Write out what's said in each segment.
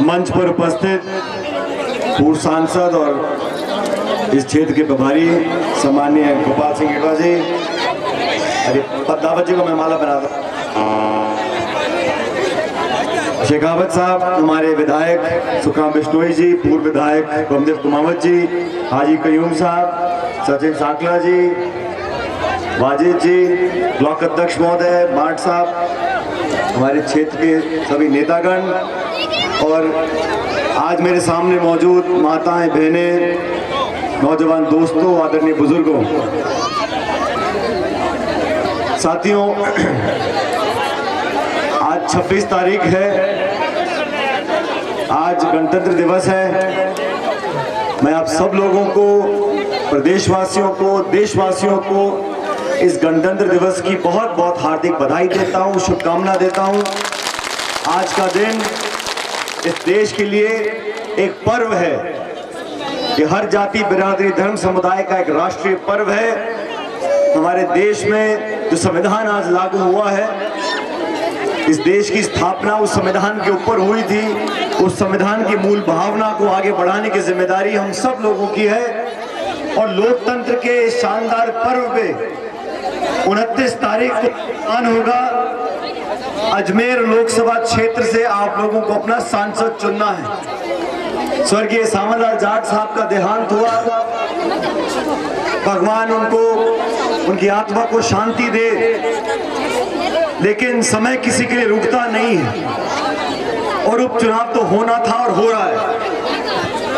मंच पर उपस्थित पूर्व सांसद और इस क्षेत्र के प्रभारी सम्मानीय गोपाल सिंह गेटवा जी। अरे, पद्मावत जी को मैं माला बना दूँ शेखावत साहब, हमारे विधायक सुखराम बिश्नोई जी, पूर्व विधायक बमदेव कुमावत जी, हाजी कयूम साहब, सचिन सांकला जी, वाजिद जी, ब्लॉक अध्यक्ष महोदय, मार्ट साहब, हमारे क्षेत्र के सभी नेतागण और आज मेरे सामने मौजूद माताएँ, बहनें, नौजवान दोस्तों, आदरणीय बुज़ुर्गों, साथियों, आज 26 तारीख है। आज गणतंत्र दिवस है। मैं आप सब लोगों को, प्रदेशवासियों को, देशवासियों को इस गणतंत्र दिवस की बहुत बहुत हार्दिक बधाई देता हूँ, शुभकामना देता हूँ। आज का दिन इस देश के लिए एक पर्व है कि हर जाति, बिरादरी, धर्म, समुदाय का एक राष्ट्रीय पर्व है। हमारे देश में जो संविधान आज लागू हुआ है, इस देश की स्थापना उस संविधान के ऊपर हुई थी। उस संविधान की मूल भावना को आगे बढ़ाने की ज़िम्मेदारी हम सब लोगों की है और लोकतंत्र के शानदार पर्व पे उनतीस तारीख को होगा। अजमेर लोकसभा क्षेत्र से आप लोगों को अपना सांसद चुनना है। स्वर्गीय सावनलाल जाट साहब का देहांत हुआ। भगवान उनको, उनकी आत्मा को शांति दे। लेकिन समय किसी के लिए रुकता नहीं है। और उपचुनाव तो होना था और हो रहा है।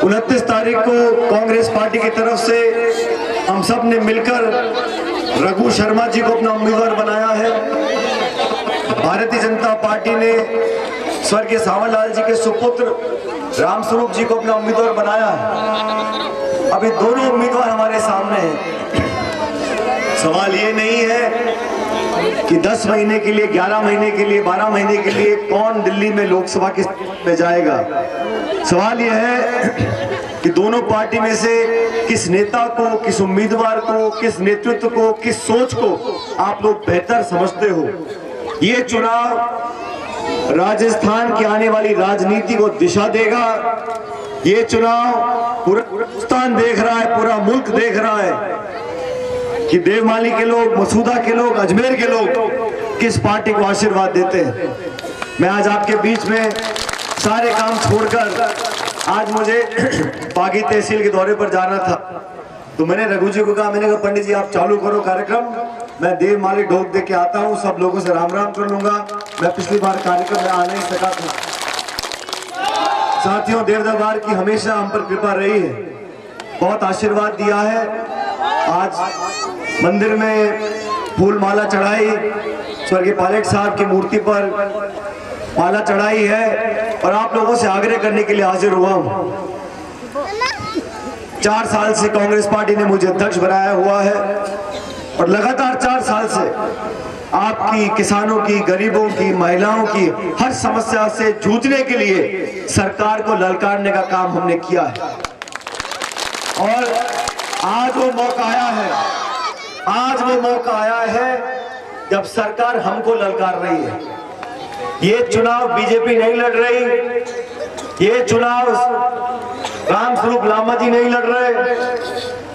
उनतीस तारीख को कांग्रेस पार्टी की तरफ़ से हम सबने मिलकर रघु शर्मा जी को अपना उम्मीदवार बनाया है। भारतीय जनता पार्टी ने स्वर्गीय सावनलाल जी के सुपुत्र रामस्वरूप जी को अपना उम्मीदवार बनाया है। अभी दोनों उम्मीदवार हमारे सामने हैं। सवाल ये नहीं है कि 10 महीने के लिए 11 महीने के लिए 12 महीने के लिए कौन दिल्ली में लोकसभा के में जाएगा? सवाल यह है कि दोनों पार्टी में से किस नेता को, किस उम्मीदवार को, किस नेतृत्व को, किस सोच को आप लोग बेहतर समझते हो? ये चुनाव राजस्थान की आने वाली राजनीति को दिशा देगा। ये चुनाव पूरा हिंदुस्तान देख रहा है, पूरा मुल्क देख रहा है कि देवमाली के लोग, मसूदा के लोग, अजमेर के लोग किस पार्टी को आशीर्वाद देते हैं। मैं आज आपके बीच में सारे काम छोड़कर आज मुझे बागी तहसील के दौरे पर जाना था। तो मैंने रघु जी को कहा, मैंने कहा, पंडित जी, आप चालू करो कार्यक्रम। मैं देव माली ढोक दे के आता हूँ, सब लोगों से राम राम कर लूँगा। मैं पिछली बार कार्यक्रम में आ नहीं सका था। साथियों, देव दरबार की हमेशा हम पर कृपा रही है। बहुत आशीर्वाद दिया है। आज मंदिर में फूल माला चढ़ाई, स्वर्गीय पायलट साहब की मूर्ति पर माला चढ़ाई है और आप लोगों से आग्रह करने के लिए हाजिर हुआ हूँ। चार साल से कांग्रेस पार्टी ने मुझे अध्यक्ष बनाया हुआ है। और लगातार चार साल से आपकी किसानों की, गरीबों की, महिलाओं की हर समस्या से जूझने के लिए सरकार को ललकारने का काम हमने किया है। और आज वो मौका आया है, आज वो मौका आया है जब सरकार हमको ललकार रही है। ये चुनाव बीजेपी नहीं लड़ रही, ये चुनाव रामस्वरूप लामा जी नहीं लड़ रहे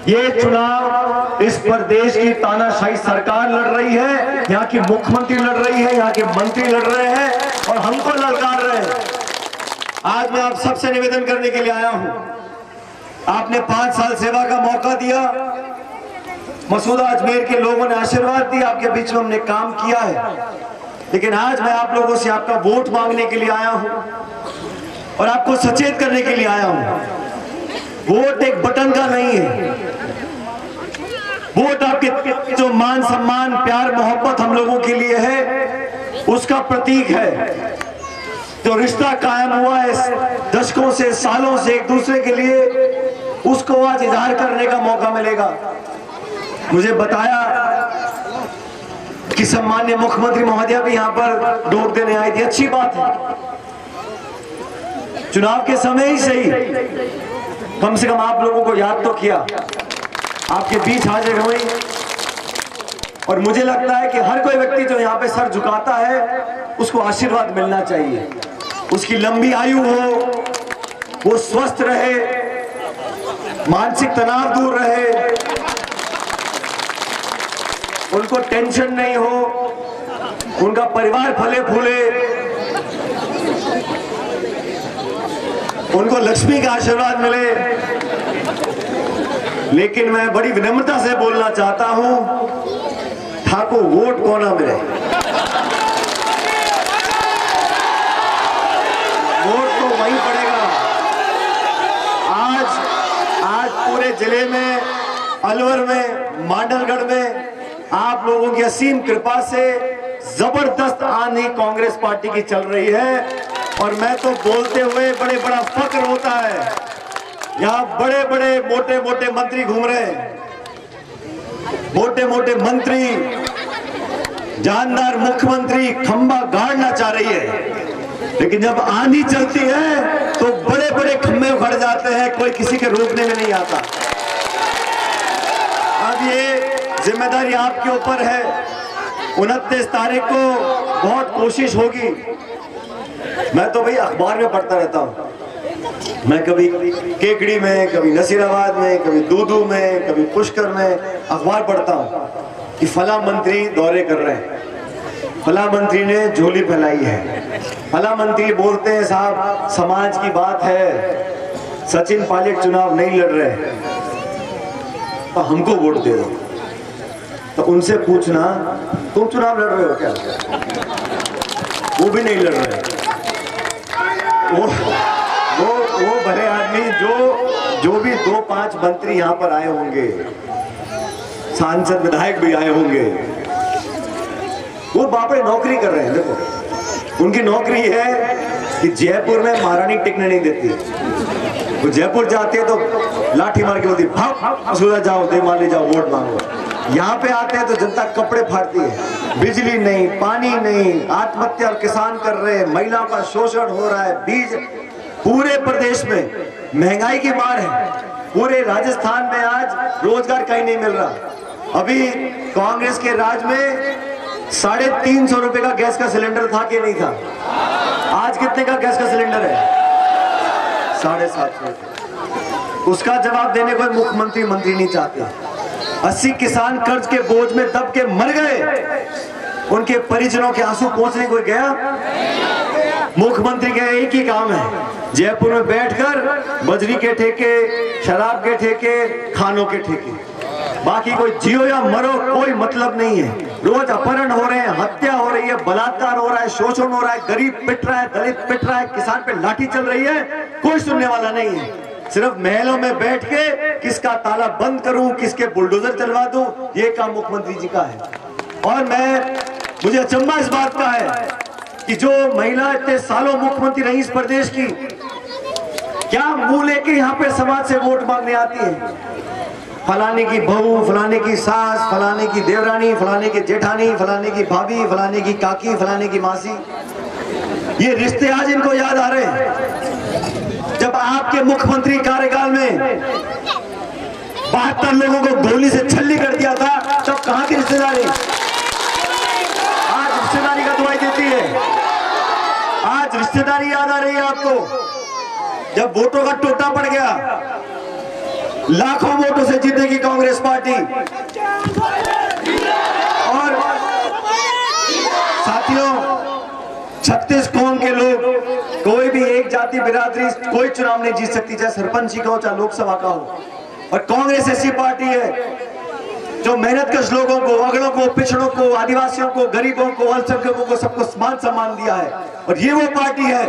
ये चुनाव इस प्रदेश की तानाशाही सरकार लड़ रही है, यहाँ की मुख्यमंत्री लड़ रही है, यहाँ के मंत्री लड़ रहे हैं और हमको ललकार रहे हैं। आज मैं आप सबसे निवेदन करने के लिए आया हूँ। आपने पाँच साल सेवा का मौका दिया। मसूदा अजमेर के लोगों ने आशीर्वाद दिया, आपके बीच में हमने काम किया है। लेकिन आज मैं आप लोगों से आपका वोट मांगने के लिए आया हूँ और आपको सचेत करने के लिए आया हूँ। वोट एक बटन का नहीं है। वोट आपके जो मान सम्मान, प्यार, मोहब्बत हम लोगों के लिए है, उसका प्रतीक है। जो रिश्ता कायम हुआ है दशकों से, सालों से एक दूसरे के लिए, उसको आज इजहार करने का मौका मिलेगा। मुझे बताया कि सम्मान्य मुख्यमंत्री महोदया भी यहाँ पर डोक देने आई थी। अच्छी बात है। चुनाव के समय ही सही। कम से कम आप लोगों को याद तो किया। आपके बीच हाजिर हुई। और मुझे लगता है कि हर कोई व्यक्ति जो यहाँ पे सर झुकाता है, उसको आशीर्वाद मिलना चाहिए। उसकी लंबी आयु हो, वो स्वस्थ रहे, मानसिक तनाव दूर रहे, उनको टेंशन नहीं हो, उनका परिवार फले फूले, उनको लक्ष्मी का आशीर्वाद मिले। लेकिन मैं बड़ी विनम्रता से बोलना चाहता हूँ, ठाकुर, वोट को ना मिले वोट तो वही पड़ेगा। आज आज पूरे ज़िले में, अलवर में, मांडलगढ़ में, आप लोगों की असीम कृपा से ज़बरदस्त आंधी कांग्रेस पार्टी की चल रही है और मैं तो बोलते हुए बड़े बड़ा फक्र होता है। यहाँ बड़े बड़े मोटे मोटे मंत्री घूम रहे हैं। मोटे मोटे मंत्री, जानदार मुख्यमंत्री खंबा गाड़ना चाह रही है। लेकिन जब आंधी चलती है तो बड़े बड़े खंबे उखड़ जाते हैं, कोई किसी के रोकने में नहीं आता। अब ये ज़िम्मेदारी आपके ऊपर है। उनतीस तारीख को बहुत कोशिश होगी। मैं तो भाई अखबार में पढ़ता रहता हूँ। मैं कभी केकड़ी में, कभी नसीराबाद में, कभी दूदू में, कभी पुष्कर में अखबार पढ़ता हूँ कि फला मंत्री दौरे कर रहे हैं। फला मंत्री ने झोली फैलाई है। फला मंत्री बोलते हैं, साहब, समाज की बात है। सचिन पायलट चुनाव नहीं लड़ रहे तो हमको वोट दे दो। तो उनसे पूछना, तुम चुनाव लड़ रहे हो क्या? वो भी नहीं लड़ रहे। वो जो जो भी दो पाँच मंत्री यहाँ पर आए होंगे, सांसद, विधायक भी आए होंगे, वो बापड़े नौकरी कर रहे हैं, देखो। उनकी नौकरी है कि जयपुर में महारानी टिकने नहीं देती। वो जयपुर जाती है तो लाठी मार के बोलती सूरज जाओ, दे माली जाओ, वोट मांगो। यहाँ पे आते हैं तो जनता कपड़े फाड़ती है। बिजली नहीं, पानी नहीं, आत्महत्या किसान कर रहे हैं महिलाओं का शोषण हो रहा है, बीज पूरे प्रदेश में। महँगाई की मार है। पूरे राजस्थान में आज रोज़गार कहीं नहीं मिल रहा। अभी कांग्रेस के राज में साढ़े तीन सौ रुपए का गैस का सिलेंडर था कि नहीं था? आज कितने का गैस का सिलेंडर है? साढ़े सात सौ उसका जवाब देने को मुख्यमंत्री मंत्री नहीं चाहते। अस्सी किसान कर्ज के बोझ में दब के मर गए। उनके परिजनों के आँसू पहुँचने को गया। मुख्यमंत्री का एक ही काम है, जयपुर में बैठकर बजरी के ठेके, शराब के ठेके, खानों के ठेके। बाकी कोई जियो या मरो कोई मतलब नहीं है। रोज अपहरण हो रहे हैं, हत्या हो रही है, बलात्कार हो रहा है, शोषण हो रहा है, गरीब पिट रहा है, दलित पिट रहा है, किसान पे लाठी चल रही है, कोई सुनने वाला नहीं है। सिर्फ़ महलों में बैठ के किसका ताला बंद करूँ, किसके बुलडोजर चलवा दूँ, ये काम मुख्यमंत्री जी का है। और मैं, मुझे अचंबा इस बात का है कि जो महिला इतने सालों मुख्यमंत्री रही इस प्रदेश की, क्या मुँह लेके यहाँ पे समाज से वोट मांगने आती है? फलाने की बहू, फलाने की सास, फलाने की देवरानी, फलाने की जेठानी, फलाने की भाभी, फलाने की काकी, फलाने की मासी। ये रिश्ते आज इनको याद आ रहे हैं। जब आपके मुख्यमंत्री कार्यकाल में बहत्तर लोगों को गोली से छल्ली कर दिया था, तब कहा की रिश्तेदारी? आज रिश्तेदारी का दुआई देती है। रिश्तेदारी याद आ रही है आपको? जब वोटों का टोटा पड़ गया, लाखों वोटों से जीतेगी कांग्रेस पार्टी। और साथियों छत्तीस कौम के लोग, कोई भी एक जाति बिरादरी, कोई चुनाव नहीं जीत सकती, चाहे सरपंच जी का हो, चाहे लोकसभा का हो। और कांग्रेस ऐसी पार्टी है जो मेहनत कश लोगों को अगड़ों को, पिछड़ों को, आदिवासियों को, गरीबों को, अल्पसंख्यकों को सबको मान सम्मान दिया है। और ये वो पार्टी है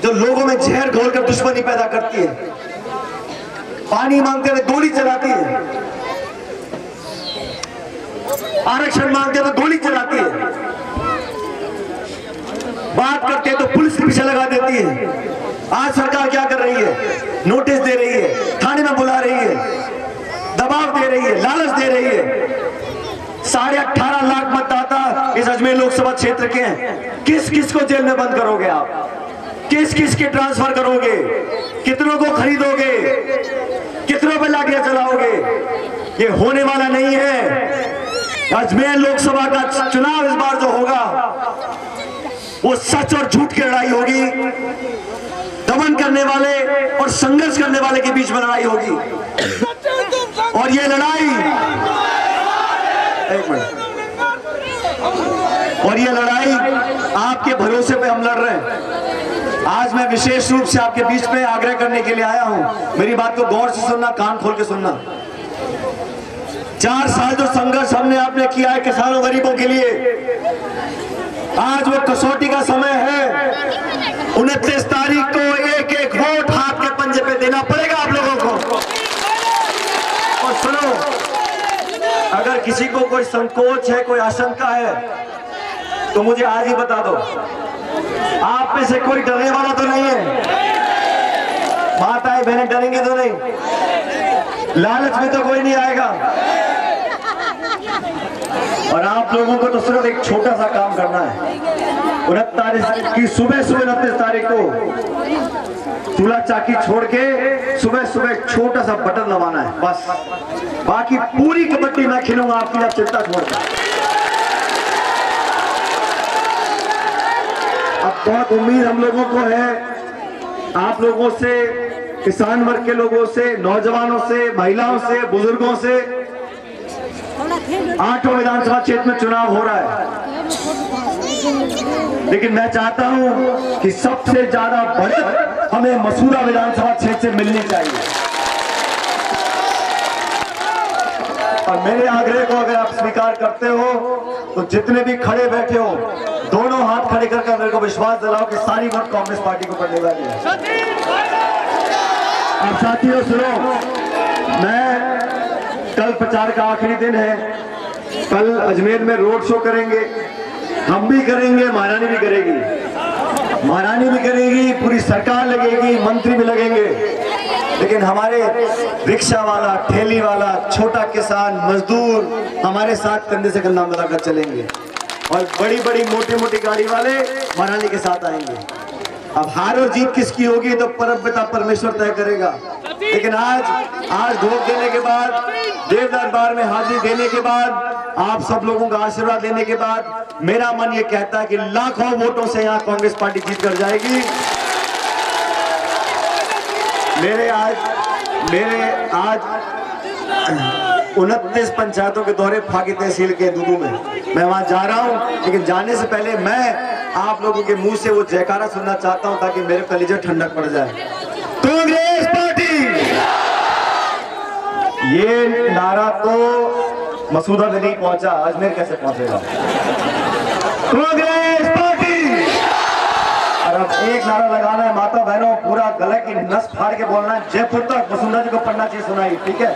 जो लोगों में जहर घोलकर दुश्मनी पैदा करती है। पानी मांगते हुए गोली चलाती है। आरक्षण मांगते हुए गोली चलाती है। बात करते हैं तो पुलिस के पीछे लगा देती है। आज सरकार क्या कर रही है? नोटिस दे रही है। थाने में बुला रही है। दबाव दे रही है, लालच दे रही है। साढ़े अठारह लाख मतदाता इस अजमेर लोकसभा क्षेत्र के हैं। किस किस को जेल में बंद करोगे आप? किस किस के ट्रांसफ़र करोगे? कितनों को खरीदोगे? कितनों पे लाठियाँ चलाओगे? ये होने वाला नहीं है। अजमेर लोकसभा का चुनाव इस बार जो होगा, वो सच और झूठ की लड़ाई होगी। दमन करने वाले और संघर्ष करने वाले के बीच में लड़ाई होगी। और ये लड़ाई। एक मिनट। और ये लड़ाई आपके भरोसे पे हम लड़ रहे हैं। आज मैं विशेष रूप से आपके बीच में आग्रह करने के लिए आया हूँ। मेरी बात को गौर से सुनना, कान खोल के सुनना। चार साल जो संघर्ष हमने आपने किया है किसानों, गरीबों के लिए, आज वो कसौटी का समय है। उनतीस तारीख को एक एक वोट हाथ के पंजे पे देना पड़ेगा आप लोगों को और सुनो अगर किसी को कोई संकोच है, कोई आशंका है तो मुझे आज ही बता दो। आप में से कोई डरने वाला तो नहीं है। माताएँ, बहनें, डरेंगे तो नहीं। लालच में तो कोई नहीं आएगा। और आप लोगों को तो सिर्फ़ एक छोटा सा काम करना है। उनतीस की सुबह सुबह उनतीस तारीख को चूल्हा चाकी छोड़ के सुबह सुबह छोटा सा बटन दबाना है, बस। बाकी पूरी कबड्डी मैं खेलूँगा, आपकी आप चिंता छोड़ अब बहुत उम्मीद हम लोगों को है। आप लोगों से, किसान वर्ग के लोगों से, नौजवानों से, महिलाओं से, बुज़ुर्गों से, आठों विधानसभा क्षेत्र में चुनाव हो रहा है। लेकिन मैं चाहता हूँ कि सबसे ज़्यादा बढ़त हमें मसूरा विधानसभा क्षेत्र से मिलनी चाहिए। और मेरे आग्रह को अगर आप स्वीकार करते हो तो जितने भी खड़े बैठे हो, दोनों हाथ खड़े करके मेरे को विश्वास दिलाओ कि सारी वोट कांग्रेस पार्टी को पड़ने वाली है। अब साथियों, सुनो। मैं कल प्रचार का आखिरी दिन है। कल अजमेर में रोड शो करेंगे। हम भी करेंगे महारानी भी करेगी। महारानी भी करेगी, पूरी सरकार लगेगी, मंत्री भी लगेंगे। लेकिन हमारे रिक्शा वाला ठेली वाला छोटा किसान, मजदूर हमारे साथ कंधे से कंधा मिलाकर चलेंगे। और बड़ी बड़ी मोटी मोटी गाड़ी वाले महारानी के साथ आएँगे। अब हार और जीत किसकी होगी तो परम पिता परमेश्वर तय करेगा। लेकिन आज आज वोट देने के बाद देव दरबार में हाजिरी देने के बाद, आप सब लोगों का आशीर्वाद देने के बाद, मेरा मन ये कहता है कि लाखों वोटों से यहाँ कांग्रेस पार्टी जीत कर जाएगी। मेरे आज मेरे आज उनतीस पंचायतों के दौरे फाकी तहसील के दुदू में। मैं वहाँ जा रहा हूँ, लेकिन जाने से पहले मैं आप लोगों के मुँह से वो जयकारा सुनना चाहता हूँ ताकि मेरे कलेजे ठंडक पड़ जाए। कांग्रेस पार्टी ये नारा तो मसूदा में नहीं पहुँचा, अजमेर कैसे पहुंचेगा कांग्रेस पार्टी! और अब एक नारा लगाना है माता बहनों पूरा गले की नस फाड़ के बोलना है, जयपुर तक, वसुंधरा जी को पढ़ना चाहिए सुनाई, ठीक है?